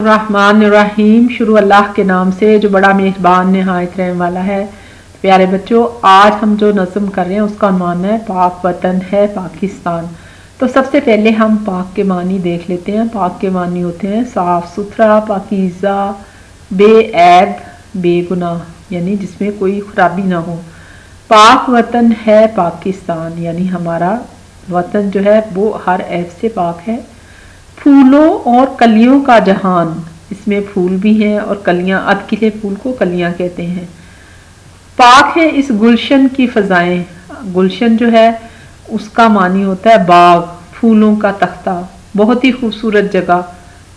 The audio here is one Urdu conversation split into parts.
الرحمن الرحیم، شروع اللہ کے نام سے، جو بڑا مہربان، نہایت رحم والا ہے۔ پیارے بچوں، آج ہم جو نظم کر رہے ہیں، اس کا عنوان ہے پاک وطن ہے پاکستان۔ تو سب سے پہلے ہم پاک کے معنی دیکھ لیتے ہیں۔ پاک کے معنی ہوتے ہیں صاف ستھرا، پاکیزہ، بے عیب، بے گناہ یعنی جس میں کوئی خرابی نہ ہو۔ پاک وطن ہے پاکستان یعنی ہمارا وطن جو ہے، وہ ہر عیب سے پاک ہے۔ پھولوں اور کلیوں کا جہان۔ اس میں پھول بھی ہیں اور کلیاں اد کلے پھول کو کلیاں کہتے ہیں۔ پاک ہے اس گلشن کی فضائیں۔ گلشن جو ہے، اس کا معنی ہوتا ہے باغ، پھولوں کا تختہ۔ بہت ہی خوبصورت جگہ۔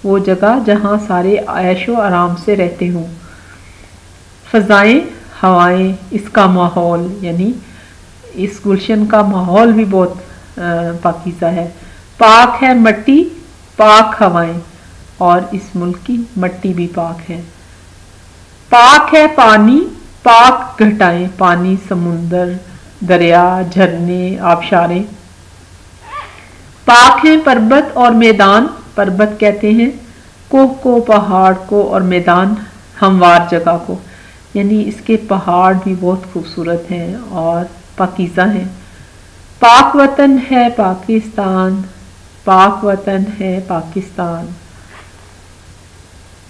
وہ جگہ جہاں سارے عیش و آرام سے رہتے ہوں۔ فضائیں، ہوائیں، اس کا ماحول۔ یعنی اس گلشن کا ماحول بھی بہت پاکیزہ ہے۔ پاک ہے مٹی پاک ہوائیں اور اس ملک کی مٹی بھی پاک ہے۔ پاک ہے پانی، پاک گھٹائیں، پانی سمندر، دریا، جھرنے، آبشاریں۔ پاک ہیں پربت اور میدان، پربت کہتے ہیں۔ کوہ کو پہاڑ کو اور میدان، ہموار جگہ کو۔ یعنی اس کے پہاڑ بھی بہت خوبصورت ہیں اور پاکیزہ ہیں۔ پاک وطن ہے پاکستان پاک وطن ہے پاکستان۔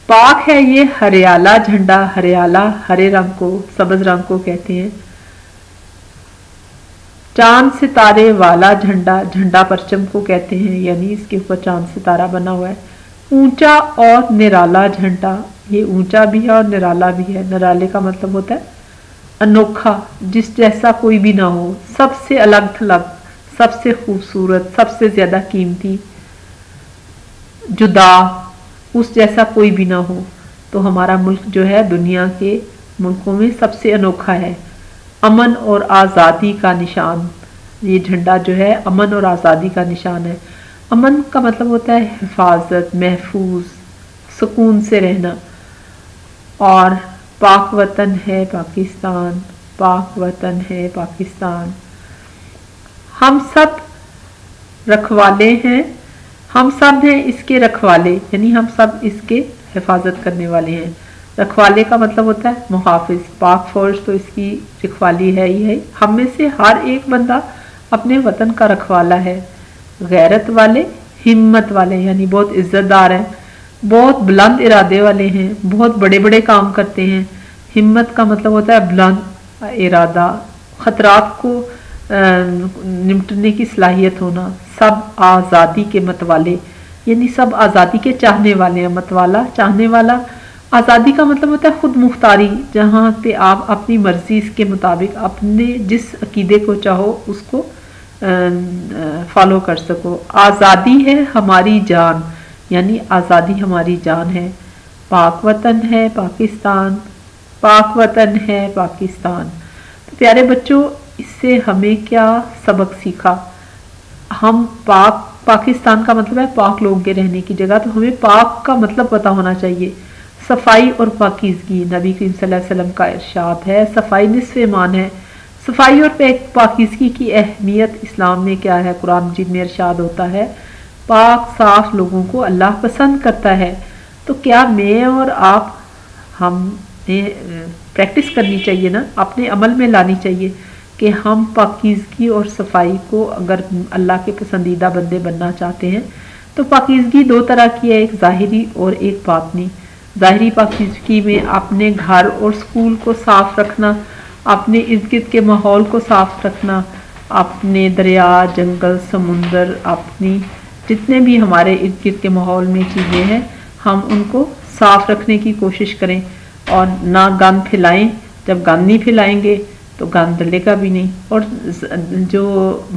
پاک ہے یہ ہریالہ جھنڈا ہریالہ ہرے رنگ کو، سبز رنگ کو کہتے ہیں۔ چاند ستارے والا جھنڈا جھنڈا پرچم کو کہتے ہیں یعنی اس کے اوپر چاند ستارہ بنا ہوا ہے۔ اونچا اور نرالا جھنڈا، یہ اونچا بھی ہے اور نرالا بھی ہے۔ نرالے کا مطلب ہوتا ہے انوکھا، جس جیسا کوئی بھی نہ ہو، سب سے الگ تھلگ۔ سب سے خوبصورت، سب سے زیادہ قیمتی جدا اس جیسا کوئی بھی نہ ہو۔ تو ہمارا ملک جو ہے، دنیا کے ملکوں میں سب سے انوکھا ہے۔ امن اور آزادی کا نشان۔ یہ جھنڈا جو ہے، امن اور آزادی کا نشان ہے۔ امن کا مطلب ہوتا ہے حفاظت، محفوظ، سکون سے رہنا۔ اور پاک وطن ہے پاکستان، پاک وطن ہے پاکستان۔ ہم سب رکھوالے ہیں، ہم سب ہیں اس کے رکھوالے یعنی ہم سب اس کے حفاظت کرنے والے ہیں۔ رکھوالے کا مطلب ہوتا ہے محافظ، پاک فوج تو اس کی رکھوالی ہے ہی ہے۔ ہم میں سے ہر ایک بندہ اپنے وطن کا رکھوالا ہے۔ غیرت والے، ہمت والے یعنی بہت عزت دار ہیں۔ بہت بلند ارادے والے ہیں۔ بہت بڑے بڑے کام کرتے ہیں۔ ہمت کا مطلب ہوتا ہے بلند ارادہ۔ خطرات کو نمٹنے کی صلاحیت ہونا، سب آزادی کے متوالے یعنی سب آزادی کے چاہنے والے ہیں، متوالا، چاہنے والا۔ آزادی کا مطلب ہوتا ہے خود مختاری، جہاں پہ آپ اپنی مرضی کے مطابق اپنے جس عقیدے کو چاہو، اس کو فالو کر سکو۔ آزادی ہے ہماری جان یعنی آزادی ہماری جان ہے۔ پاک وطن ہے پاکستان، پاک وطن ہے پاکستان۔ تو پیارے بچوں اس سے ہمیں کیا سبق سیکھا؟ ہم پاک، پاکستان کا مطلب ہے پاک لوگوں کے رہنے کی جگہ، تو ہمیں پاک کا مطلب پتا ہونا چاہیے۔ صفائی اور پاکیزگی، نبی کریم صلی اللہ علیہ وسلم کا ارشاد ہے، صفائی نصف ایمان ہے۔ صفائی اور پاکیزگی کی اہمیت اسلام میں کیا ہے؟ قرآن مجید میں ارشاد ہوتا ہے، پاک، صاف لوگوں کو اللہ پسند کرتا ہے۔ تو کیا میں اور آپ، ہم نے پریکٹس کرنی چاہیے نا؟ اپنے عمل میں لانی چاہیے۔ کہ ہم پاکیزگی اور صفائی کو اگر اللہ کے پسندیدہ بندے بننا چاہتے ہیں، تو پاکیزگی دو طرح کی ہے، ایک ظاہری اور ایک باطنی۔ ظاہری پاکیزگی میں اپنے گھر اور سکول کو صاف رکھنا، اپنے ارد گرد کے ماحول کو صاف رکھنا، اپنے دریا، جنگل، سمندر، اپنی جتنے بھی ہمارے ارد گرد کے ماحول میں چیزیں ہیں، ہم ان کو صاف رکھنے کی کوشش کریں اور نہ گند پھیلائیں۔ جب گند نہیں پھیلائیں گے تو گند ڈلے گا بھی نہیں۔ اور جو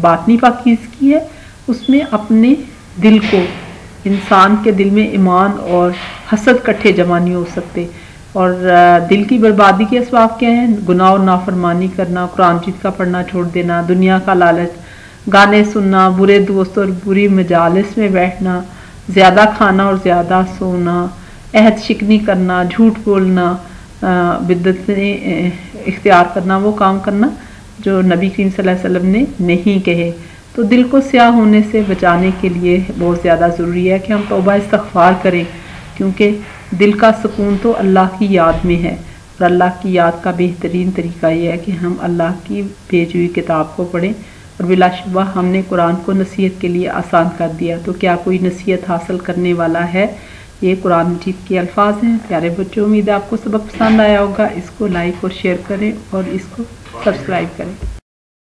باطنی پاکیز کی ہے، اس میں اپنے دل کو، انسان کے دل میں ایمان اور حسد کٹھے جمع نہیں ہو سکتے۔ اور دل کی بربادی کے اسباب کیا ہیں؟ گناہ اور نافرمانی کرنا، قرآن جیت کا پڑھنا چھوڑ دینا، دنیا کا لالچ، گانے سننا، برے دوست اور بری مجالس میں بیٹھنا، زیادہ کھانا اور زیادہ سونا، عہد شکنی کرنا، جھوٹ بولنا بدت اختیار کرنا، وہ کام کرنا جو نبی کریم صلی اللہ علیہ وسلم نے نہیں کہے۔ تو دل کو سیاہ ہونے سے بچانے کے لیے بہت زیادہ ضروری ہے کہ ہم توبہ استغفار کریں، کیونکہ دل کا سکون تو اللہ کی یاد میں ہے۔ اور اللہ کی یاد کا بہترین طریقہ یہ ہے کہ ہم اللہ کی بھیج ہوئی کتاب کو پڑھیں۔ اور بلا شبہ ہم نے قرآن کو نصیحت کے لیے آسان کر دیا۔ تو کیا کوئی نصیحت حاصل کرنے والا ہے؟ یہ قرآن مجید کے الفاظ ہیں۔ پیارے بچوں، امید آپ کو سبق پسند آیا ہوگا۔ اس کو لائک اور شیئر کریں اور اس کو سبسکرائب کریں۔